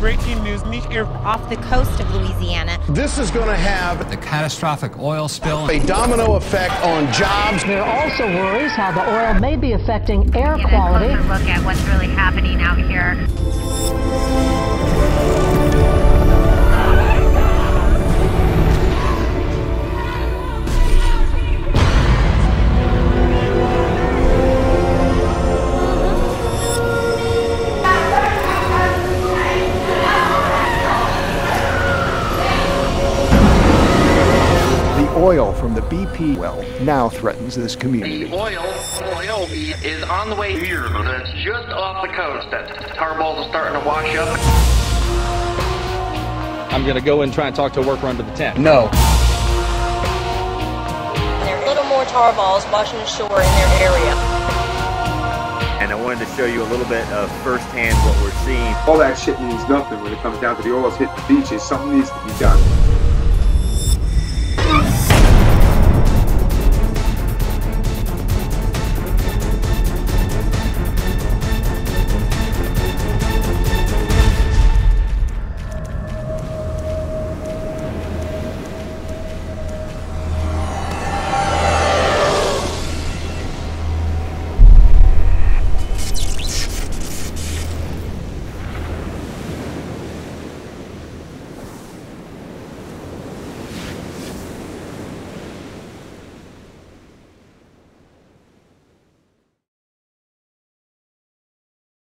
Breaking news, near off the coast of Louisiana. This is going to have The catastrophic oil spill. a domino effect on jobs. There are also worries how the oil may be affecting air quality. look at what's really happening out here. Oil from the BP well now threatens this community. The oil, oil is on the way here. It's just off the coast. That tar balls are starting to wash up. I'm going to go and try and talk to a worker under the tent. No. There are a little more tar balls washing ashore in their area. and I wanted to show you a little bit of firsthand what we're seeing. All that shit means nothing when it comes down to the oils hitting the beaches. Something needs to be done.